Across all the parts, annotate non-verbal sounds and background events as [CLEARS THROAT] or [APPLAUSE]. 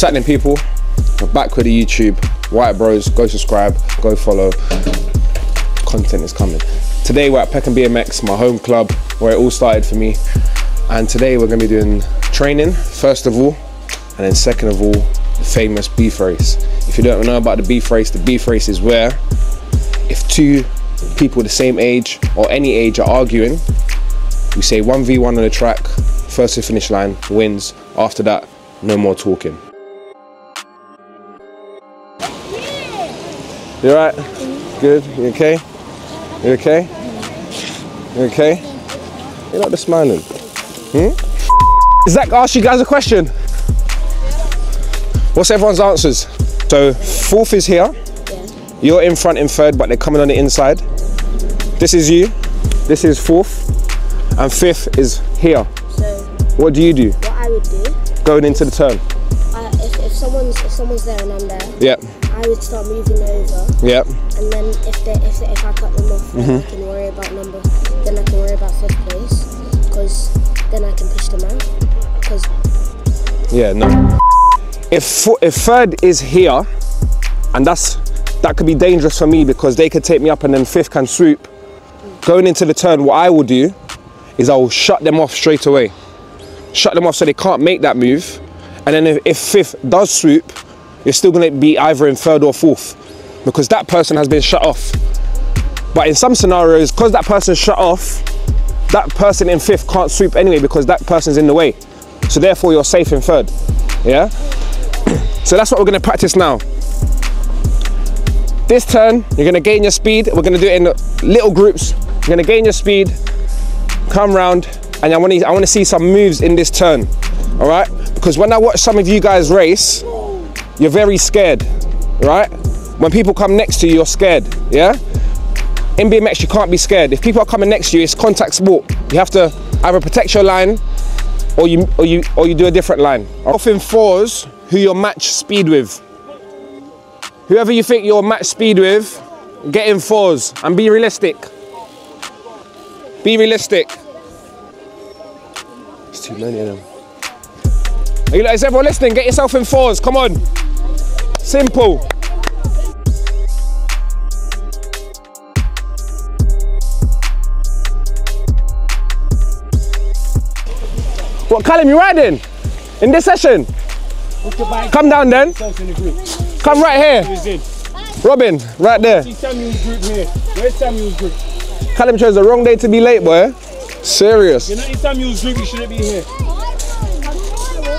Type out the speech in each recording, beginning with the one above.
Happening, people? We're back with the YouTube. Whyte Bros, go subscribe, go follow. Content is coming. Today we're at Peckham BMX, my home club, where it all started for me. And today we're gonna be doing training, first of all, and then second of all, the famous beef race. If you don't know about the beef race, the beef race is where if two people the same age or any age are arguing, we say 1v1 on the track, first to finish line wins. After that, no more talking. You alright? Good? You okay? You okay? You okay? You're not just smiling. Hmm? Zach asked you guys a question. What's everyone's answers? So fourth is here. You're in front in third, but they're coming on the inside. This is you. This is fourth. And fifth is here. So What do you do? what I would do, Going into the turn. uh, if, if someone's if someone's there and I'm there, Yep. I would start moving over, Yep. and then if they if, if I cut them off, then mm-hmm. I can worry about number. Then I can worry about fifth place, because then I can push them out. Because Yeah, no. If if third is here, and that's that could be dangerous for me because they could take me up and then fifth can swoop. Going into the turn, what I will do is I will shut them off straight away. Shut them off so they can't make that move. And then if, if fifth does swoop, you're still gonna be either in third or fourth because that person has been shut off. But in some scenarios, because that person's shut off, that person in fifth can't sweep anyway because that person's in the way. So therefore you're safe in third. Yeah? [CLEARS THROAT] So that's what we're gonna practice now. This turn, you're gonna gain your speed. We're gonna do it in little groups. You're gonna gain your speed, come round, and I wanna, I wanna see some moves in this turn. All right? Because when I watch some of you guys race, you're very scared, right? When people come next to you, you're scared, yeah? In BMX, you can't be scared. If people are coming next to you, it's contact sport. You have to either protect your line or you or you or you do a different line. Off in fours, who you're match speed with. Whoever you think you're match speed with, get in fours and be realistic. Be realistic. It's too many of them. Are you, is everyone listening? Get yourself in fours. Come on. Simple. What Callum, you riding? In this session? Come down then. Come right here. Robin, right there. Where's Samuel's group? Callum chose the wrong day to be late, boy. Serious. You're not in Samuel's group, you shouldn't be here.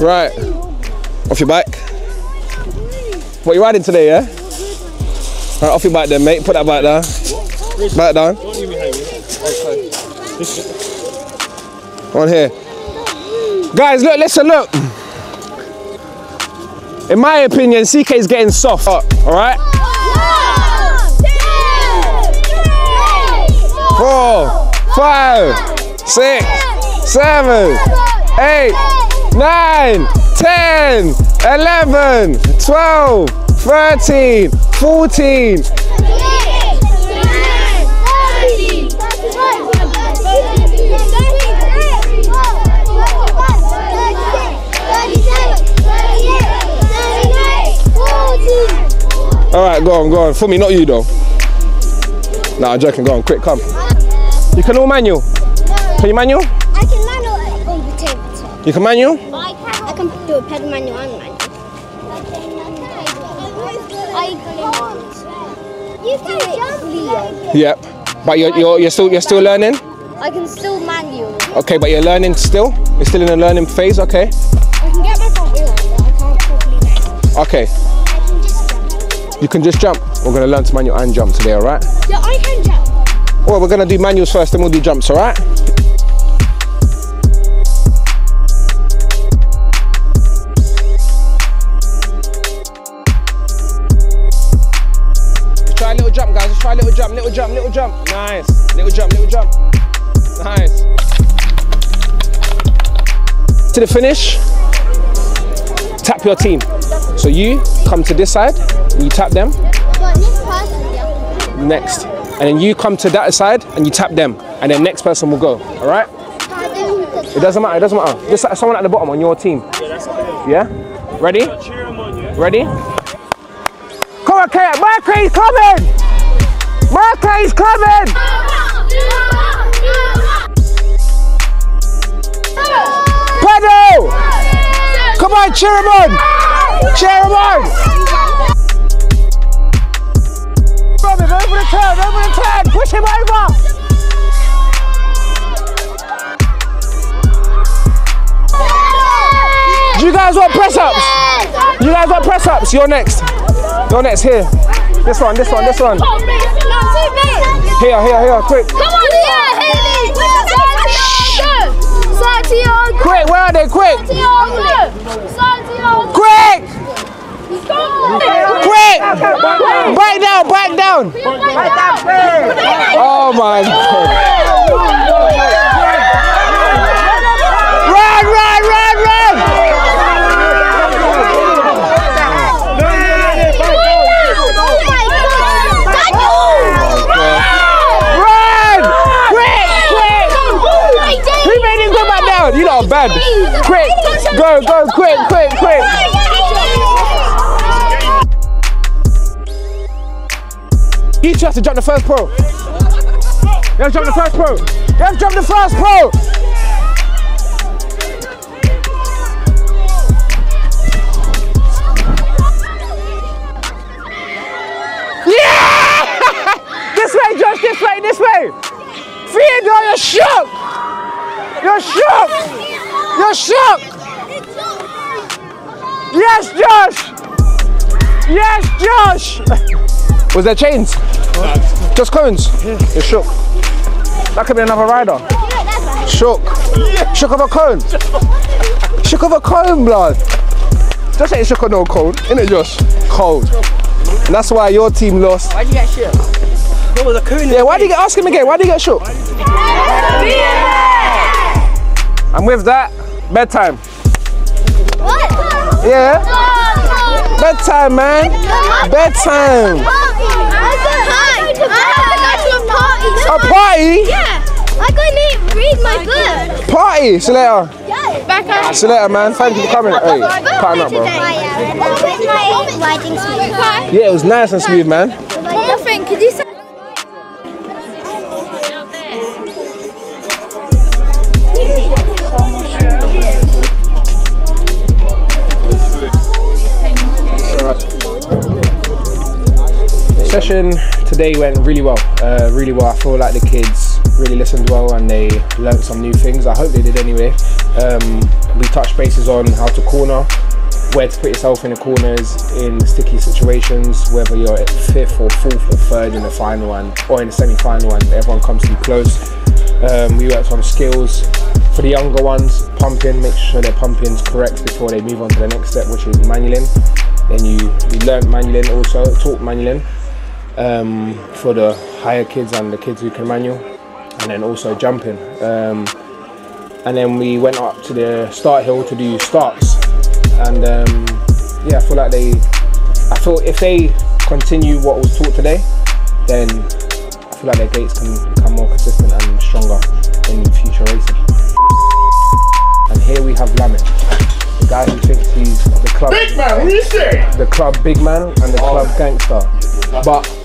Right. Off your bike. What you riding today, yeah? Right, off your bike then, mate. Put that bike down. Back down. On here. Guys, look, listen, look. In my opinion, CK is getting soft. All right? Four, five, six, seven, eight, nine, ten, eleven, twelve, thirteen, fourteen. All right, go on, go on. For me, not you though. Nah, I'm joking. Go on, quick, come. You can all manual. Can you manual? You can manual? I can. I can do a pedal manual and manual. I can't. You can jump. Leo. Yep. But you're, you're, you're still you're still learning. I can still manual. Okay, but you're learning still. You're still in a learning phase. Okay. I can get my front wheel but I can't properly manual. Okay. I can just jump. You can just jump. We're gonna learn to manual and jump today. All right. Yeah, I can jump. Well, we're gonna do manuals first, then we'll do jumps. All little jump, little jump. Nice. Little jump, little jump. Nice. To the finish. Tap your team. So you come to this side, and you tap them. But this person, yeah. Next. And then you come to that side and you tap them. And then next person will go. All right? It doesn't matter. It doesn't matter. Just someone at the bottom on your team. Yeah? Ready? Cheer him on, yeah? Ready? Come on, Kate. Marquis coming! Marquis coming! Pedal! Come on, cheer him on! Cheer him on! Robin, over the turn, over the turn! Push him over! You guys want press ups? You guys want press ups? You're next. You're next. Here. This one, this one, this one. Not too big. Here, here, here. Quick. Come on, yeah, Haley. Quick, where are they? Quick. Santiago. Santiago. Quick! Quick! Quick. Back down, back down. Oh my god. Go, go, quick, quick, quick. Two have to jump the first pro. To jump the first pro. To jump the first pro. Yeah! [LAUGHS] this way, Josh, this way, this way. Theodore, you're shook. You're shook. You're shook. Yes, Josh. Yes, Josh. Was there chains? Just cones? You're shook. That could be another rider. Shook. Shook of a cone. Shook of a cone, blood. Just ain't shook of no cone. Innit, Josh? Cold. And that's why your team lost. Why'd you get shook? There was a coon Yeah, why do you get, ask him again, why do you get shook? And with that, bedtime. Yeah? Bedtime, man. Bedtime. A party? Yeah. I couldn't read my book. Party. See you later. Back up. See you later, man. Thank you for coming. Hey, pattern up, bro. Yeah, it was nice and smooth, man. Nothing. Could you say? Session today went really well. Uh, really well. I feel like the kids really listened well and they learnt some new things. I hope they did anyway. Um, we touched bases on how to corner, where to put yourself in the corners in sticky situations, whether you're at fifth or fourth or third in the final and or in the semi-final and everyone comes too close. Um, we worked on skills for the younger ones, pumping, make sure their pumping's correct before they move on to the next step, which is manualing. Then you we learnt manualing also, taught manualing um, for the higher kids and the kids who can manual, and then also jumping. Um, and then we went up to the start hill to do starts, and um, yeah, I feel like they, I feel if they continue what was taught today, then I feel like their gates can become more consistent and stronger in future racing. And here we have Lamin, the guy who thinks he's the club Big man, what do you say? the club big man and the club gangster. But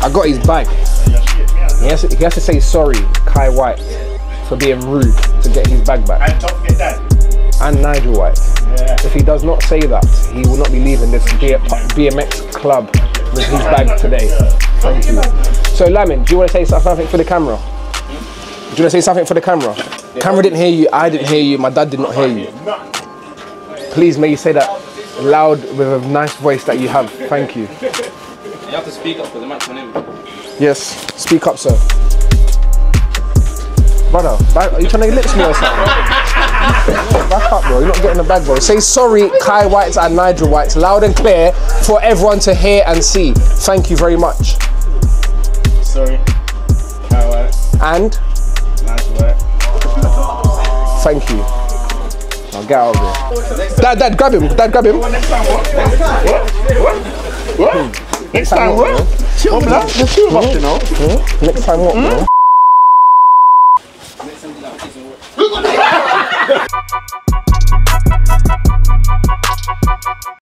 I got his bag. He has, to, he has to say sorry, Kye Whyte, for being rude to get his bag back. And don't forget that. And Nigel Whyte. If he does not say that, he will not be leaving this BMX club with his bag today. Thank you. So Lamin, do you want to say something for the camera? Do you want to say something for the camera? Camera didn't hear you, I didn't hear you, my dad did not hear you. Please may you say that loud with a nice voice that you have. Thank you. You have to speak up for the match whenever. Yes, speak up, sir. Brother, back, are you trying to lips me or something? [LAUGHS] back up, bro. You're not getting the bag, bro. Say sorry, Kye Whytes and Nigel Whytes, loud and clear for everyone to hear and see. Thank you very much. Sorry. Alright. And Nice work. thank you. Now get out of here. Dad, dad, grab him. Dad, grab him. Next what? What? What? Next time what? What, blood? There's two of us, you know. Hmm? Next time what, hmm? bro? Like, [LAUGHS]